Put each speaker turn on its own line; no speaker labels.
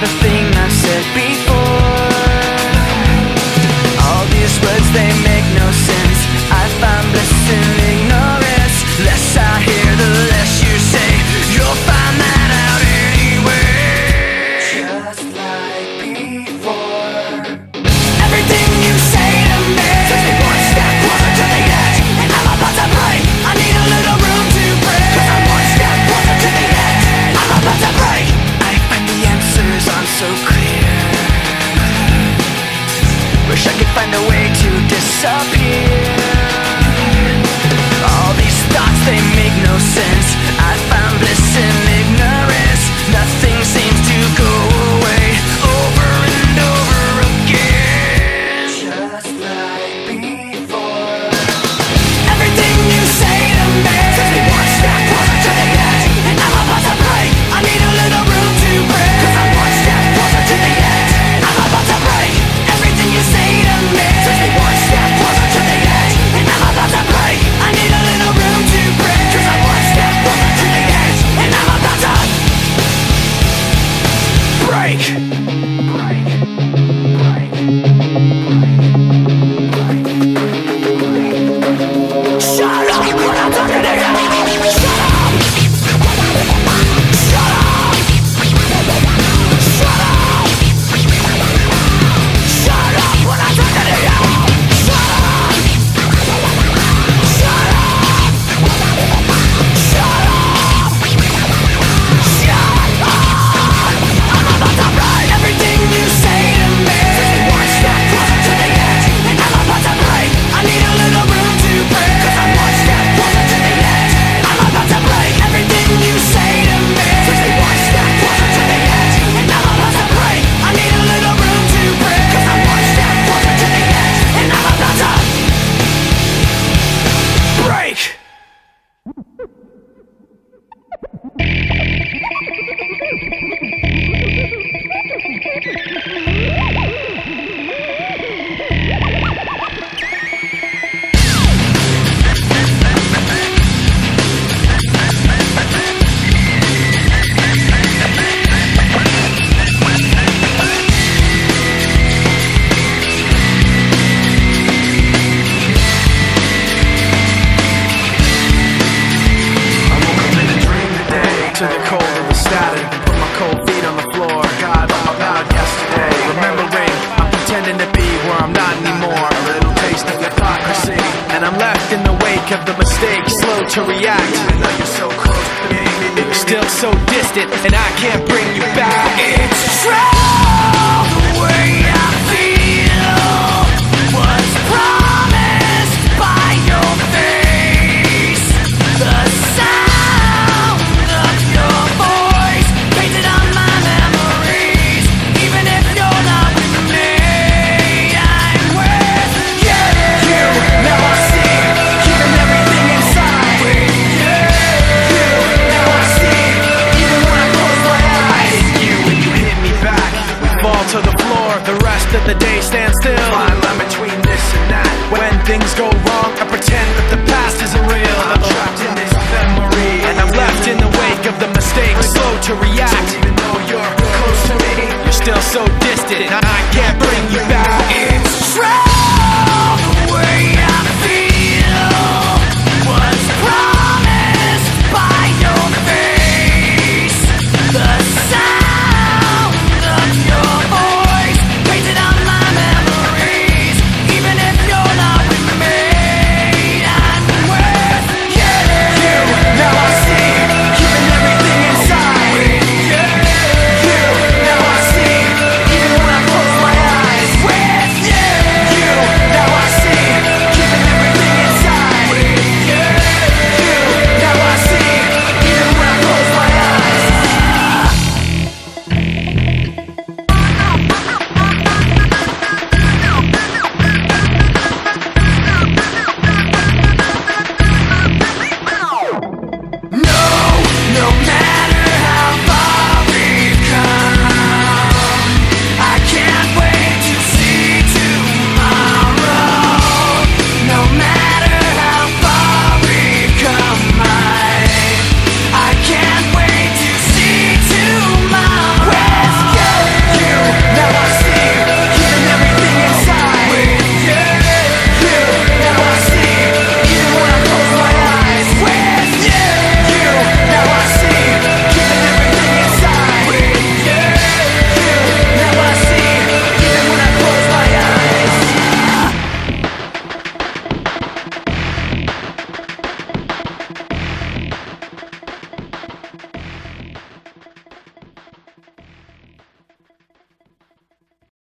the thing I said before. so clear. Wish I could find a way to disappear. All these thoughts, they make no sense. break. break. so distant, and I can't bring you back. It's true. the day stand still. Fine line between this and that When things go wrong,
I pretend that the past isn't real. I'm trapped in this memory And I'm left in the wake of the mistakes. Slow to react, even though you're close to me You're still so distant, I can't breathe.